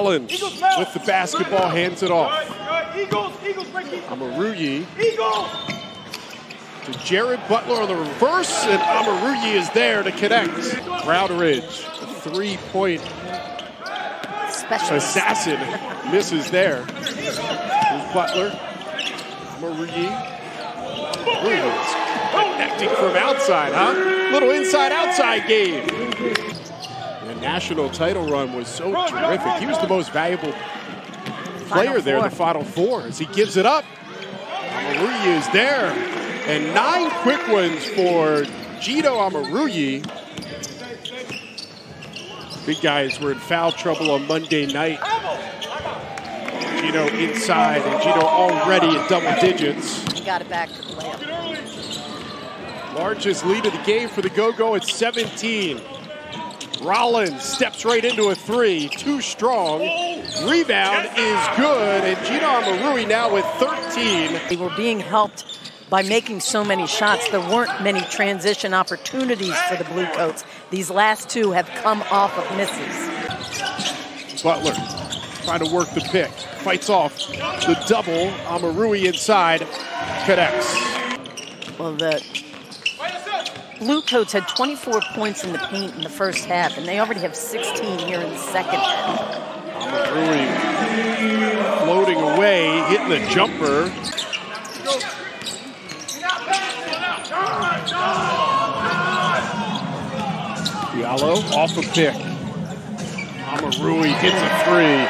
Rollins with the basketball hands it off. Eagles, Eagles, Omoruyi to Jared Butler on the reverse, and Omoruyi is there to connect. Brownridge, a three-point Special. assassin, misses there. Here's Butler. Omoruyi. Williams connecting from outside, huh? Little inside-outside game. The national title run was so terrific. He was the most valuable player there in the Final Four as he gives it up. Omoruyi is there. And nine quick ones for Gino Omoruyi. Big guys were in foul trouble on Monday night. Gino inside, and Gino already at double digits. He got it back to the layup. Largest lead of the game for the Go-Go at 17. Rollins steps right into a three, too strong. Rebound is good, and Gino Omoruyi now with 13. They were being helped by making so many shots. There weren't many transition opportunities for the Bluecoats. These last two have come off of misses. Butler trying to work the pick, fights off the double. Omoruyi inside, connects. Well, the Bluecoats had 24 points in the paint in the first half, and they already have 16 here in the second half. Omoruyi floating away, hitting the jumper. Diallo off a pick. Omoruyi hits a three.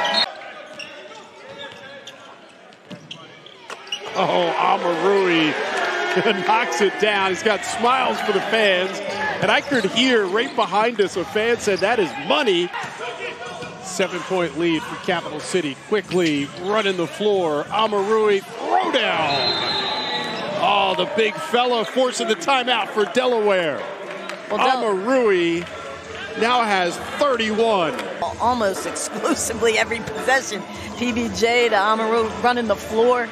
Oh, Omoruyi knocks it down. He's got smiles for the fans. And I could hear right behind us a fan said, that is money. Seven point lead for Capital City. Quickly running the floor. Omoruyi throwdown. Oh, the big fella forcing the timeout for Delaware. Well, Omoruyi now has 31. almost exclusively every possession. PBJ to Amaru running the floor.